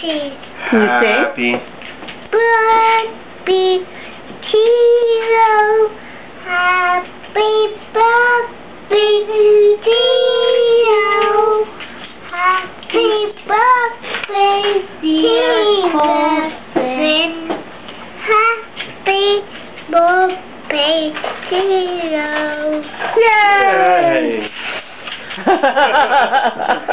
cheese. Can you say? Happy. Birthday to you. Happy birthday to you. Happy birthday, dear Colton. Happy birthday to you. Yay!